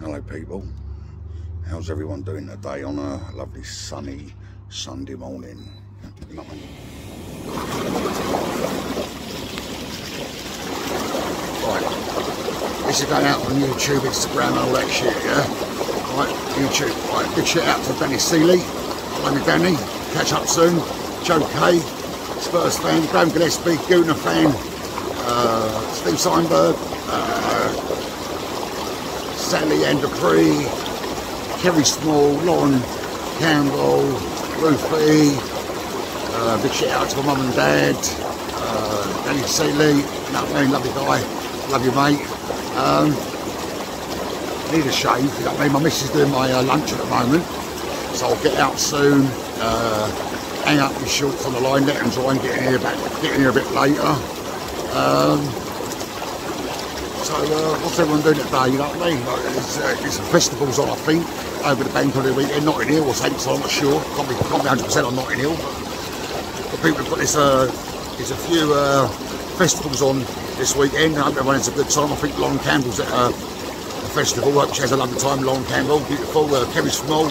Hello people, how's everyone doing today on a lovely sunny Sunday morning? Right, this is going out on YouTube, Instagram and all that shit, yeah? Right, YouTube, right, big shout out to Danny Seeley, I love you Danny, catch up soon, Joe Kay, Spurs fan, Graham Gillespie, Gooner fan, uh, Steve Seinberg, uh, Sally Ann Dupree, Kerry Small, Lauren Campbell, Ruthie, uh, big shout out to my mum and dad, uh, Danny Seeley, mean, lovely guy, love you mate. Um, need a shave, you know what I mean, my missus is doing my uh, lunch at the moment, so I'll get out soon, uh, hang up my shorts on the line, let them dry and get in here, back, get in here a bit later. Um, so uh, what's everyone doing today, you know what I mean? Like, there's, uh, some festivals on I think, over the bank holiday weekend, Notting Hill or so I'm not sure, can't be, can't be 100% on Notting Hill, but, but people have got this, uh, there's a few uh, festivals on this weekend, I hope everyone has a good time, I think Lauren Campbell's at uh, the festival, hope she has a lovely time, Lauren Campbell, beautiful, uh, Kerry Small,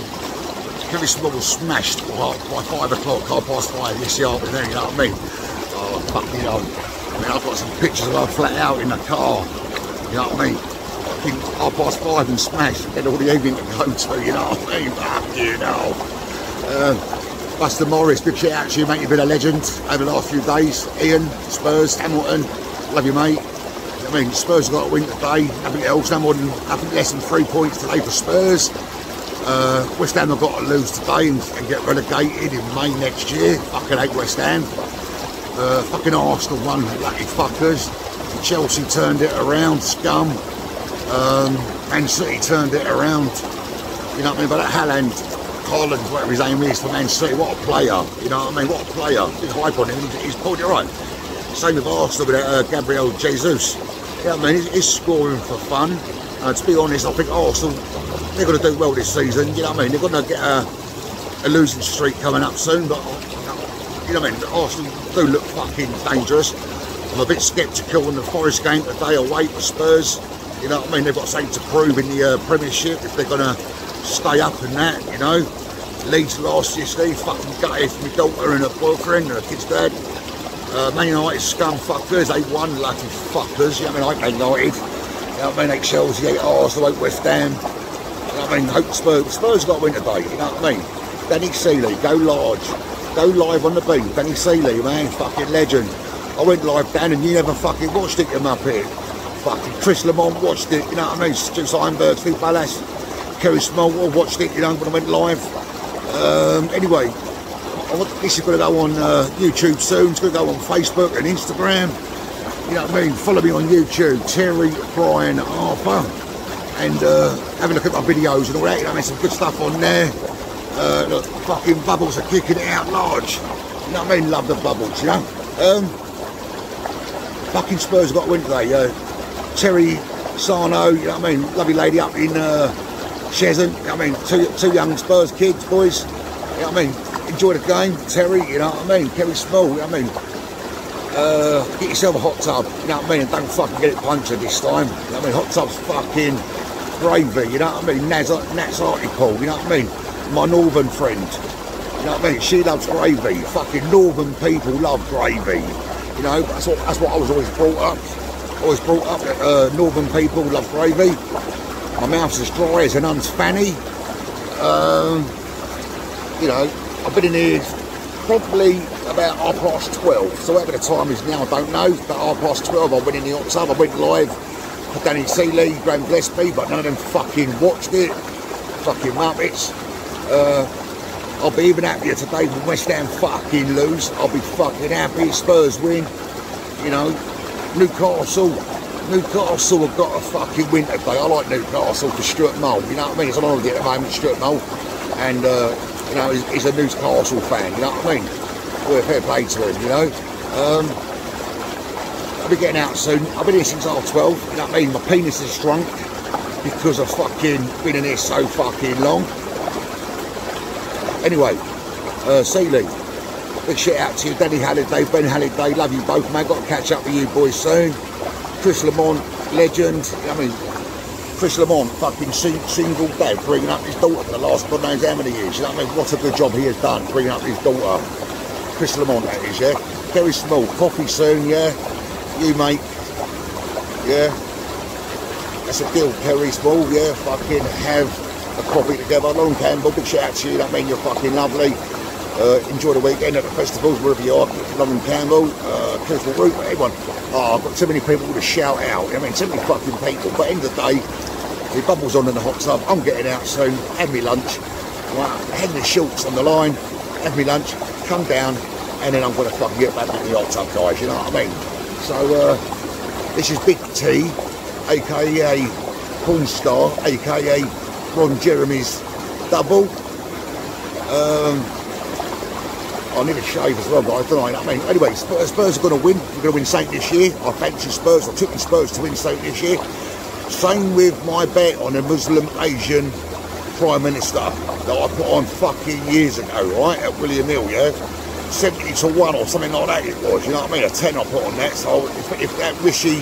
Kerry Small was smashed by, by five o'clock, half past five yesterday afternoon, you know what I mean? Oh, fuck me up. I mean, I've got some pictures of her flat out in the car, you know what I mean? Fucking half past five and smashed, had all the evening to go to, you know what I mean? Fuck you know. Uh, Buster Morris, big shout out to you, mate, you've been a legend over the last few days. Ian, Spurs, Hamilton, love you, mate. I mean, Spurs have got a win today, nothing else, no more than, nothing less than three points today for Spurs. Uh, West Ham have got to lose today and, and, get relegated in May next year. Fucking hate West Ham. Uh, fucking Arsenal won, lucky fuckers. Chelsea turned it around, scum. Um, Man City turned it around. You know what I mean? But that Haaland, Holland, whatever his name is for Man City, what a player. You know what I mean? What a player. Big hype on him. He's pulled it right. Same with Arsenal with uh, Gabriel Jesus. You know what I mean? He's, he's scoring for fun. Uh, to be honest, I think Arsenal, they're going to do well this season. You know what I mean? They're going to get a, a losing streak coming up soon. But, you know what I mean? Arsenal do look fucking dangerous. I'm a bit sceptical in the Forest game today away for Spurs. You know what I mean? They've got something to prove in the uh, Premiership if they're going to stay up in that, you know. Leeds lost yesterday, fucking gutted for my daughter and her boyfriend and her kid's dad. Uh, Man United scum fuckers, they won lucky fuckers. You know what I mean? I United. You know what I mean? They Chelsea, they Arsenal, they West Ham. You know what I mean? Hope Spurs. Spurs got to win today, you know what I mean? Danny Seeley, go large. Go live on the beat. Danny Seeley, man, fucking legend. I went live, down and you never fucking watched it, you muppet. Fucking Chris Lamont watched it, you know what I mean? Stu Seinberg, Steve Ballas, Kerry Small watched it, you know, when I went live. Um, anyway, this is going to go on uh, YouTube soon. It's going to go on Facebook and Instagram. You know what I mean? Follow me on YouTube, Terry Brian Arthur, and uh, have a look at my videos and all that. You know, there's some good stuff on there. Uh, look, fucking bubbles are kicking it out large. You know what I mean? Love the bubbles, you know. Um, fucking Spurs got a win today. Uh, Terry Sarno, you know what I mean? Lovely lady up in uh. You know I mean? Two, two young Spurs kids, boys. You know what I mean? Enjoy the game. Terry, you know what I mean? Kerry Small, you know what I mean? Uh, get yourself a hot tub, you know what I mean? And don't fucking get it punctured this time. You know what I mean? Hot tub's fucking gravy, you know what I mean? Naz, Nat's article, you know what I mean? My northern friend, you know what I mean? She loves gravy. Fucking northern people love gravy. You know, that's what, that's what I was always brought up. Always brought up that uh, northern people love gravy. My mouth's as dry as an nun's fanny. Um, you know, I've been in here probably about half past 12. So whatever the time is now, I don't know. But half past 12, I went in the hot tub. I went live for Danny Seeley, Graham Gillespie, but none of them fucking watched it. Fucking muppets. Uh, I'll be even happier today when West Ham fucking lose. I'll be fucking happy. Spurs win. You know, Newcastle. Newcastle have got a fucking win today. I like Newcastle for Stuart Mull. You know what I mean? It's on holiday at the moment, Stuart Mull. And, uh, you know, he's, he's, a Newcastle fan. You know what I mean? Well, fair play to him, you know. Um, I'll be getting out soon. I've been here since half 12. You know what I mean? My penis is shrunk because I've fucking been in here so fucking long. Anyway, uh, Seeley, big shout out to you, Danny Halliday, Ben Halliday, love you both, man. Got to catch up with you boys soon. Chris Lamont, legend. I mean, Chris Lamont, fucking single dad, bringing up his daughter for the last God knows how many years. You know what I mean? What a good job he has done, bringing up his daughter. Chris Lamont, that is, yeah? Kerry Small, coffee soon, yeah? You, mate. Yeah? That's a deal, Kerry Small, yeah? Fucking have a coffee together. Lauren Campbell, big shout out to you. That mean? You're fucking lovely. Uh, enjoy the weekend at the festivals, wherever you are. Lauren Campbell, uh, Crystal Root, everyone. Oh, I've got too many people to shout out. I mean, too many fucking people. But end of the day, the bubble's on in the hot tub. I'm getting out soon. Have me lunch. Right, have me shorts on the line. Have me lunch. Come down, and then I'm going to fucking get back in the hot tub, guys. You know what I mean? So uh, this is Big T, aka Porn Star, aka Ron Jeremy's double. Um, I need a shave as well, guys, don't I? I mean, anyway, Spurs, Spurs are going to win. We're going to win Saint this year. I fancy Spurs. I took the Spurs to win Saint this year. Same with my bet on a Muslim Asian Prime Minister that I put on fucking years ago, right, at William Hill, yeah? 70 to 1 or something like that it was, you know what I mean? A 10 I put on that. So if, if that Rishi,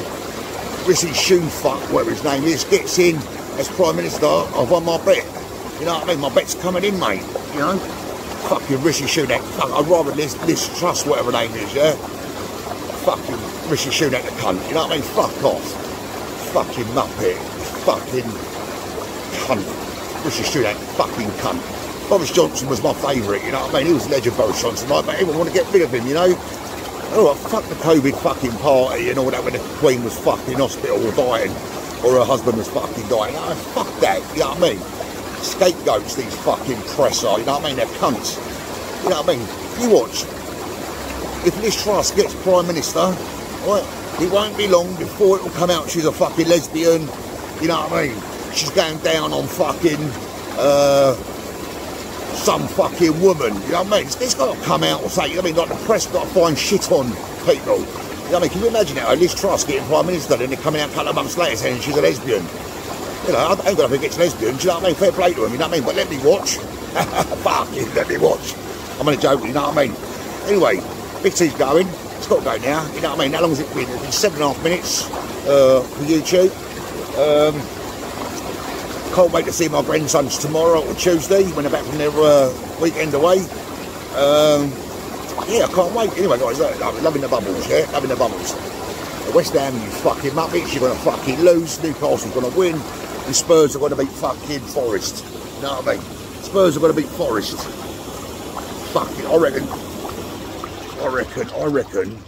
Rishi Shoonfuck, whatever his name is, gets in as Prime Minister, I've won my bet. You know what I mean? My bet's coming in, mate, you know? Fucking Rishi Sunak. Fuck, I'd rather Liz, Liz Truss, whatever her name is, yeah? Fucking Rishi Sunak the cunt. You know what I mean? Fuck off. Fucking muppet. Fucking cunt. Rishi Sunak, fucking cunt. Boris Johnson was my favourite, you know what I mean? He was legend, Boris Johnson, right? But everyone want to get rid of him, you know? Oh, fuck the COVID fucking party and all that when the Queen was fucking hospital dying, or her husband was fucking dying. Oh, fuck that, you know what I mean? scapegoats, these fucking press are, you know what I mean? They're cunts. You know what I mean? You watch. If Liz Truss gets Prime Minister, right, it won't be long before it'll come out she's a fucking lesbian. You know what I mean? She's going down on fucking uh, some fucking woman. You know what I mean? It's, it's got to come out or say, you know what I mean? Like the press got to find shit on people. I mean? Can you imagine that? Liz Truss getting Prime Minister and then coming out a couple of months later saying she's a lesbian? You know, I ain't got to against lesbians, you know what I mean? Fair play to them, you know what I mean? But let me watch. Fuck you, let me watch. I'm only joking, you know what I mean? Anyway, Big T's going. It's got to go now, you know what I mean? How long has it been? It's been seven and a half minutes uh, for YouTube. Um, can't wait to see my grandsons tomorrow or Tuesday when they're back from their uh, weekend away. Um, yeah, I can't wait. Anyway, guys, I'm loving the bubbles, yeah? Loving the bubbles. West Ham, you fucking muppets, you're going to fucking lose. Newcastle's going to win and Spurs are going to beat fucking Forest. You know what I mean? Spurs are going to beat Forest. Fucking, I reckon. I reckon, I reckon.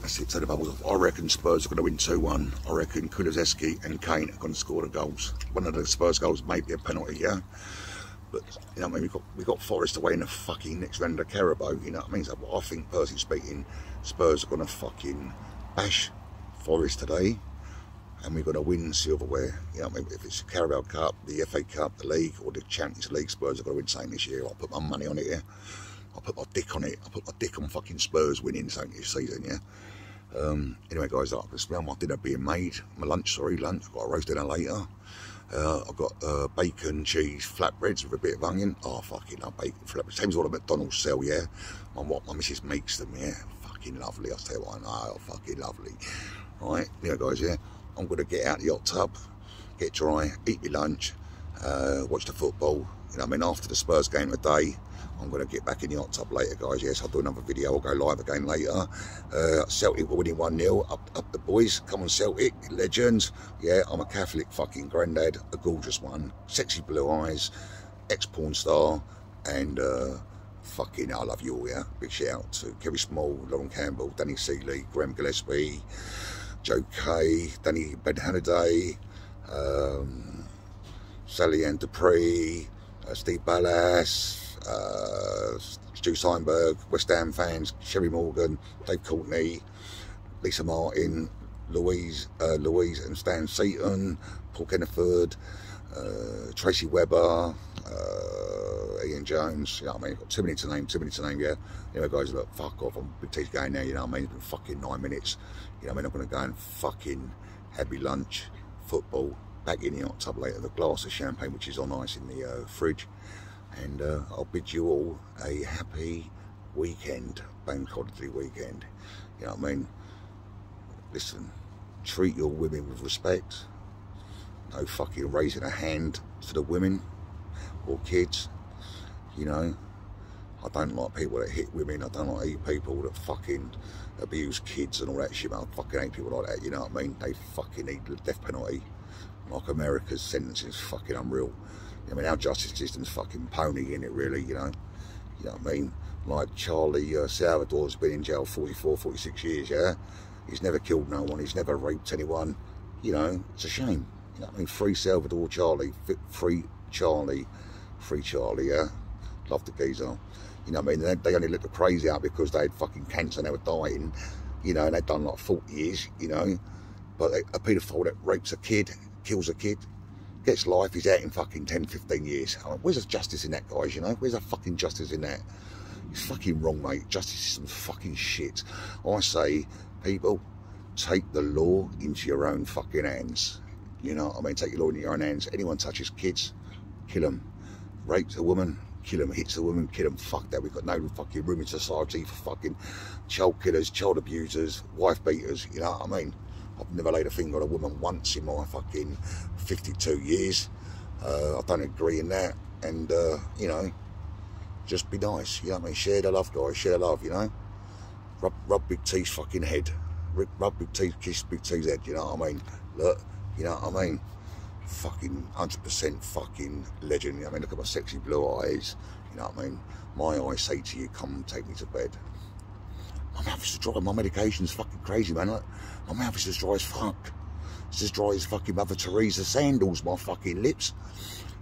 That's it, so the bubbles off. I reckon Spurs are going to win 2 1. I reckon Kulusevski and Kane are going to score the goals. One of the Spurs goals may be a penalty, yeah? But, you know I mean? We've got, we got Forest away in a fucking next round of Carabao, you know what I mean? So I think, personally speaking, Spurs are going to fucking bash Forest today and we're going to win silverware. You know, I mean, if it's Carabao Cup, the FA Cup, the League, or the Champions League, Spurs are going to win something this year. I'll put my money on it. Yeah, I'll put my dick on it. I'll put my dick on fucking Spurs winning something this season. Yeah. Um, anyway, guys, I can smell my dinner being made. My lunch, sorry, lunch. I've got a roast dinner later. Uh, I've got uh, bacon, cheese, flatbreads with a bit of onion. Oh, fucking love bacon flatbreads. Same as what a McDonald's sell, yeah. My what my missus makes them, yeah. Fucking lovely. I'll tell you what, oh, fucking lovely. Right, yeah, guys, yeah. I'm going to get out the hot tub, get dry, eat my lunch, uh, watch the football. You know, I mean, after the Spurs game today, I'm going to get back in the hot tub later, guys. Yes, I'll do another video. I'll go live again later. Uh, Celtic winning 1-0. Up, up the boys. Come on, Celtic. Legends. Yeah, I'm a Catholic fucking granddad. A gorgeous one. Sexy blue eyes. Ex-porn star. And... Uh, fucking I love you all, yeah? Big shout out to Kerry Small, Lauren Campbell, Danny Seeley, Graham Gillespie, Joe Kay, Danny Ben Halliday, um, Sally Ann Dupree, uh, Steve Ballas, uh, Stu Seinberg, West Ham fans, Sherry Morgan, Dave Courtney, Lisa Martin, Louise, uh, Louise and Stan Seaton, Paul Kenneford, uh, Tracy Webber, uh, Ian Jones, you know what I mean? Got too many to name, too many to name, yeah. You know, guys, look, fuck off, I'm big T's going now, you know what I mean? It's been fucking nine minutes, you know what I mean? I'm going to go and fucking me lunch, football, back in the hot tub later, the glass of champagne, which is on ice in the uh, fridge. And uh, I'll bid you all a happy weekend, bank holiday weekend. You know what I mean? Listen, treat your women with respect, no fucking raising a hand to the women or kids, you know. I don't like people that hit women. I don't like people that fucking abuse kids and all that shit. I fucking hate people like that, you know what I mean? They fucking need the death penalty. Like America's sentencing is fucking unreal. I mean, our justice system's fucking pony in it, really, you know. You know what I mean? Like Charlie uh, Salvador's been in jail 44, 46 years, yeah? He's never killed no one. He's never raped anyone. You know, it's a shame. You know I mean? Free Salvador Charlie. Free Charlie. Free Charlie, yeah? Love the geezer. You know what I mean? They, they only looked crazy out because they had fucking cancer and they were dying. You know, and they'd done like 40 years, you know. But a paedophile that rapes a kid, kills a kid, gets life, he's out in fucking 10, 15 years. Mean, where's the justice in that, guys, you know? Where's the fucking justice in that? It's fucking wrong, mate. Justice is some fucking shit. I say, people, take the law into your own fucking hands. You know what I mean? Take your law into your own hands. Anyone touches kids, kill them. Rapes a woman, kill them. Hits a woman, kill them. Fuck that. We've got no fucking room in society for fucking child killers, child abusers, wife beaters. You know what I mean? I've never laid a finger on a woman once in my fucking 52 years. Uh, I don't agree in that. And, uh, you know, just be nice. You know what I mean? Share the love, guys. Share the love, you know? Rub, rub Big T's fucking head. Rub Big T's, kiss Big T's head, you know what I mean? Look, you know what I mean? Fucking 100% fucking legend. You know I mean? Look at my sexy blue eyes. You know what I mean? My eyes say to you, come take me to bed. My mouth is dry. My medication's fucking crazy, man. Look, my mouth is as dry as fuck. It's as dry as fucking Mother Teresa sandals, my fucking lips.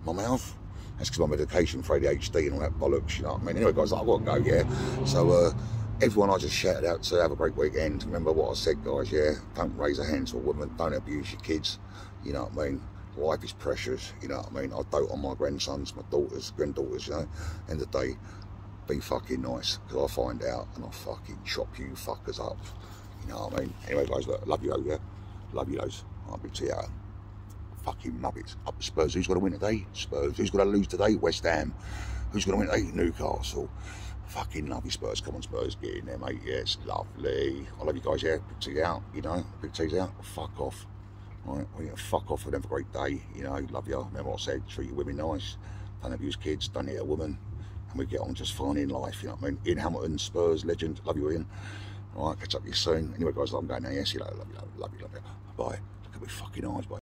My mouth. That's because my medication for ADHD and all that bollocks, you know what I mean? Anyway, guys, I've got to go, yeah? So, uh, everyone I just shouted out to have a great weekend. Remember what I said, guys, yeah? Don't raise a hand to a woman. Don't abuse your kids. You know what I mean? Life is precious, you know what I mean? I dote on my grandsons, my daughters, granddaughters, you know? End of the day, be fucking nice because I find out and I'll fucking chop you fuckers up. You know what I mean? Anyway, guys, look, love you, oh yeah? Love you, those. I'll be to you Fucking muppets. Up Spurs. Who's going to win today? Spurs. Who's going to lose today? West Ham. Who's going to win today? Newcastle. Fucking love you, Spurs. Come on, Spurs. Get in there, mate. Yes, lovely. I love you guys, yeah? Big T's out, you know? Big T's out. Fuck off. All right? Well, yeah, fuck off and have a great day. You know, love you. Remember what I said? Treat your women nice. Don't abuse kids. Don't hit a woman and we get on just fine in life, you know what I mean? Ian Hamilton, Spurs, legend, love you Ian. Alright, catch up with you soon. Anyway guys, I'm going now, yes, you know, love you, love you, love you, love you. Bye. Look at my fucking eyes, bye.